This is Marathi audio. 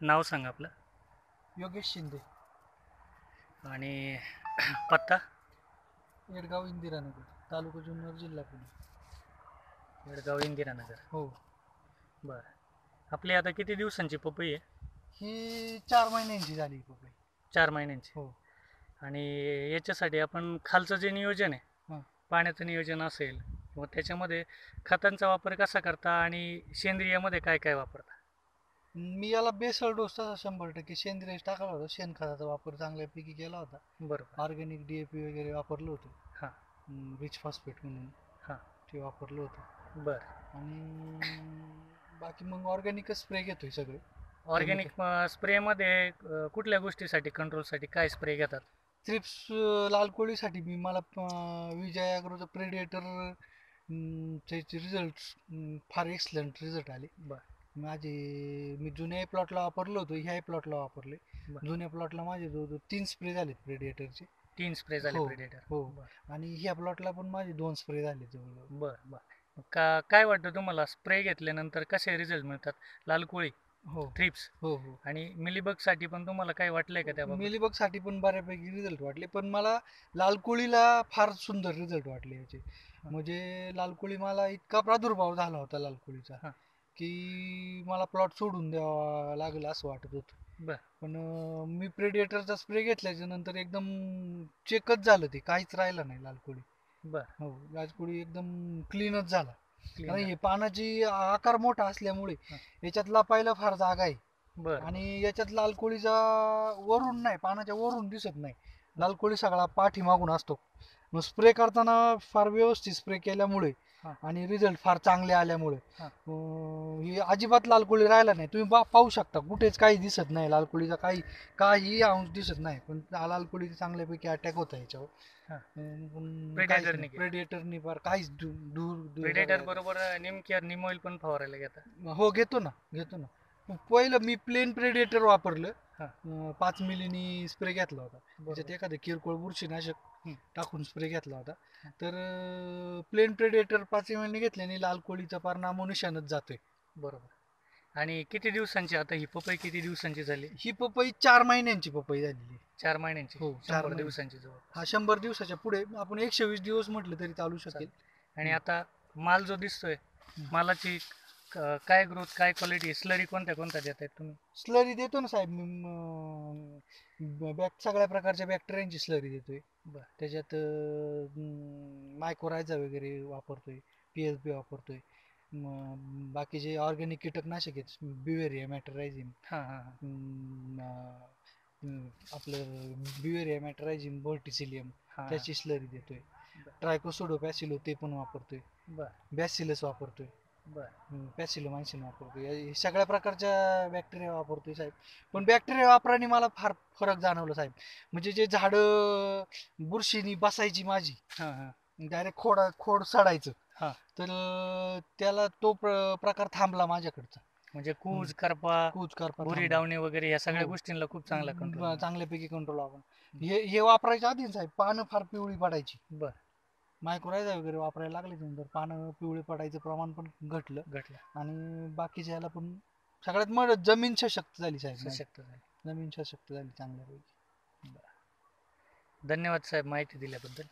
नाव सांगा आपलं. योगेश शिंदे. आणि पत्ता? येडगाव इंदिरानगर तालुका जुन्नर जिल्हा पुणे. बेळगाव इंदिरानगर. हो. बरं. आपली आता किती दिवसांची पपई आहे? ही चार महिन्यांची झाली ही पपई. चार महिन्यांची. हो. आणि याच्यासाठी आपण खालचं जे नियोजन आहे हं. पाण्याचं नियोजन असेल किंवा त्याच्यामध्ये खतांचा वापर कसा करता आणि सेंद्रियामध्ये काय काय वापरता? मी याला बेसल डोस तसा शंभर टक्के सेंद्रिय टाकला होता. शेणखताचा वापर चांगल्यापैकी केला होता. बरोबर. ऑर्गॅनिक डी ए पी वगैरे वापरलं होतं. हां. रिच फॉस्फेट म्हणून हां. ते वापरलं होतं. बरं. आणि बाकी मग ऑर्गॅनिकच स्प्रे घेतोय सगळे. ऑर्गॅनिक स्प्रेमध्ये कुठल्या गोष्टीसाठी कंट्रोलसाठी काय स्प्रे घेतात? थ्रिप्स लाल कोळीसाठी मी मला विजय अॅग्रोचं प्रेडिएटर त्याचे रिझल्ट फार एक्सलंट रिझल्ट आले. बरं. माझे मी जुन्या प्लॉटला वापरलं होतं ह्याही प्लॉटला वापरले. बरं. जुन्या प्लॉटला माझे जवळजवळ तीन स्प्रे झालेत प्रेडिएटरचे तीन स्प्रे झाले हो, प्रेडेटर हो. आणि ह्या प्लॉटला पण माझे दोन स्प्रे झाले जवळजवळ. बरं बरं. का काय वाटतं तुम्हाला? स्प्रे घेतल्यानंतर कसे रिझल्ट मिळतात? लाल कोळी हो. थ्रिप्स हो हो. आणि मिलीबगसाठी पण तुम्हाला काय वाटलंय का त्याबाबत? मिलीबगसाठी पण बऱ्यापैकी रिझल्ट वाटले पण मला लाल कोळीला फार सुंदर रिझल्ट वाटले याचे. म्हणजे लाल कोळी मला इतका प्रादुर्भाव झाला होता लाल कोळीचा. हा. की मला प्लॉट सोडून द्यावा लागेल असं वाटत होतं. बरं. पण अं, मी प्रेडिएटरचा स्प्रे घेतल्याच्या नंतर एकदम चेकच झालं ते. काहीच राहिलं नाही लाल कोळी बरं. हो लाल कोळी एकदम क्लीनच झाला. कारण. हे पानाची आकार मोठा असल्यामुळे हा. याच्यात लपायला फार जागा आहे. बरं. आणि याच्यात लाल कोळीचा वरून नाही पानाच्या वरून दिसत नाही. लाल कोळी सगळा पाठीमागून असतो. मग स्प्रे करताना फार व्यवस्थित स्प्रे केल्यामुळे हा. आणि रिझल्ट फार चांगले आल्यामुळे. हा. अं, ही अजिबात लाल कोळी राहिला नाही. तुम्ही बा- पाहू शकता. कुठेच काही दिसत नाही. लाल कोळीचा काही काही अंश दिसत नाही. पण लाल कोळीचा चांगल्यापैकी अटॅक होता याच्यावर. हा. प्रेडिएटरनी Predator ने. फार काहीच दू- दूर दूर प्रेडेटर बरोबर निम केअर निम ऑइल पण फवारायला घेतात हो घेतो ना. घेतो ना. पहिलं मी प्लेन प्रेडिएटर वापरलं हा. अं, पाच मिलीनी स्प्रे घेतला होता त्याच्यात. एखादं किरकोळ बुरशीनाशक हं. टाकून स्प्रे घेतला होता हा. तर प्लेन प्रेडिएटर पाच मिलीने घेतल्याने लाल कोळीचा परिणाम निशाणच जातोय बरोबर आणि किती दिवसांची आता ही पपई किती दिवसांची झाली ही पपई चार महिन्यांची पपई झालेली आहे. चार महिन्यांची हो, चार शंभर महिने. दिवसांची जवळ हा शंभर दिवसाच्या पुढे आपण एकशे वीस दिवस म्हटलं तरी चालू शकेल आणि हं. आता माल जो दिसतोय हं. मालाची क- काय ग्रोथ काय क्वालिटी स्लरी कोणत्या कोणत्या देत आहेत तुम्ही? स्लरी देतो ना साहेब मी बॅक सगळ्या प्रकारच्या बॅक्टेरियांची स्लरी देतोय. बरं. त्याच्यात मायकोरायझा वगैरे वापरतोय पी एच बी वापरतोय. म, बाकीचे ऑर्गॅनिक कीटकनाशक आहेत बिवेरिया मॅटरायझिन हां हां हां. आपलं बिवेरिया मॅटरायझिन बोल्टिसिलियम हां. त्याची स्लरी देतोय. बरं. ट्रायकोसोडो पॅसिलो ते पण वापरतोय. बरं. बॅसिलस वापरतोय. पॅसिलो मायसिन हे सगळ्या प्रकारच्या बॅक्टेरिया वापरतोय साहेब. पण बॅक्टेरिया वापराने मला फार फरक जाणवला साहेब. म्हणजे जे झाडं बुरशीनी बसायची माझी. डायरेक्ट खोड खोड सडायचं. हा. तर त्याला तो प्र- प्रकार थांबला माझ्याकडचा. म्हणजे कूज करपा कूच करपा बुरी थांबला. डावणे वगैरे या सगळ्या हो. गोष्टींना खूप चांगला कंट्रोल चांगल्यापैकी कंट्रोल आपण. हे हे वापरायच्या आधी ना साहेब पानं फार पिवळी पडायची. बर. मायक्रोरायझा वगैरे वापरायला लागले नंतर पानं पिवळी पडायचं प्रमाण पण घटलं. घटला. आणि बाकीच्या याला पण सगळ्यात मग जमीन सशक्त झाली साहेब. माझी. सशक्त झाले. जमीन सशक्त झाली चांगल्यापैकी. धन्यवाद साहेब माहिती दिल्याबद्दल.